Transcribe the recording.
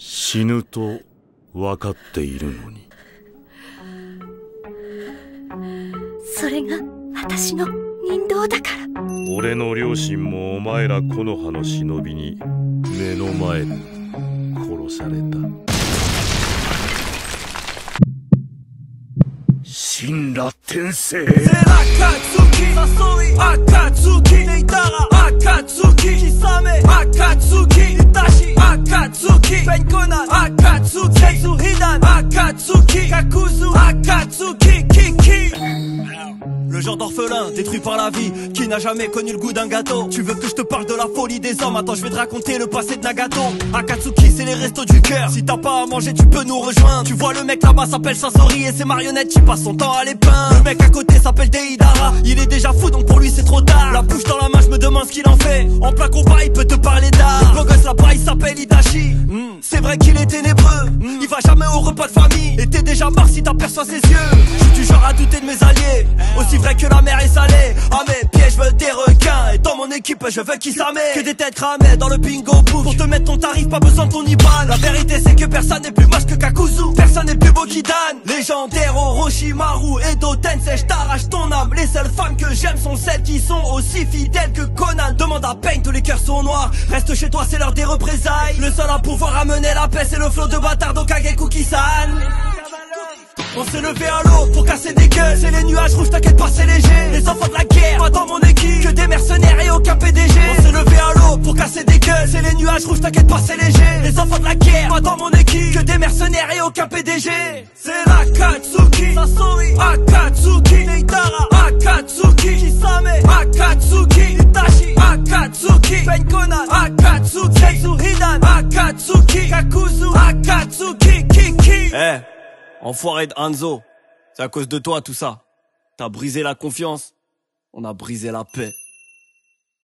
死ぬと分かっているのに。それが私の人道だから。俺の両親もお前ら木の葉の忍びに目の前で殺された。神羅天聖 Akatsuki. Akatsuki. Kakuzu. Akatsuki. Kiki. Le genre d'orphelin détruit par la vie Qui n'a jamais connu le goût d'un gâteau. Tu veux que je te parle de la folie des hommes? Attends je vais te raconter le passé de Nagato. Akatsuki c'est les restos du cœur. Si t'as pas à manger tu peux nous rejoindre. Tu vois le mec là-bas s'appelle Sasori Et ses marionnettes qui passent son temps à les peindre. Le mec à côté s'appelle Deidara. Il est déjà fou donc pour lui c'est trop tard. La bouche dans la main je me demande ce qu'il en fait. En plein combat ténébreux. Il va jamais au repas de famille. Et t'es déjà mort si t'aperçois ses yeux. Je suis du genre à douter de mes alliés. Aussi vrai que la mer est salée. À mes pieds je veux des requins. Et dans mon équipe je veux qu'ils s'amènent Que des têtes cramées dans le bingo book. Pour te mettre ton tarif pas besoin de ton IBAN. La vérité c'est que personne n'est plus moche que Kakuzu. Personne n'est plus beau qu'Idan Légendaire Orochimaru Edo Tensei je t'arrache ton âme. Les seules femmes que j'aime sont celles qui sont aussi fidèles que Conan les cœurs sont noirs. Reste chez toi c'est l'heure des représailles. Le seul à pouvoir amener la paix c'est le flot de bâtard d'Okage Kuki-san. On s'est levé à l'eau pour casser des gueules. C'est les nuages rouges, t'inquiète pas, c'est léger. Les enfants de la guerre, pas dans mon équipe Que des mercenaires et aucun PDG On s'est levé à l'eau pour casser des gueules. C'est les nuages rouges, t'inquiète pas, c'est léger. Les enfants de la guerre, pas dans mon équipe Que des mercenaires et aucun PDG C'est l'Akatsuki Sasori Akatsuki Neitara Akatsuki Kisame Eh Enfoiré de Hanzo, c'est à cause de toi tout ça. T'as brisé la confiance, on a brisé la paix.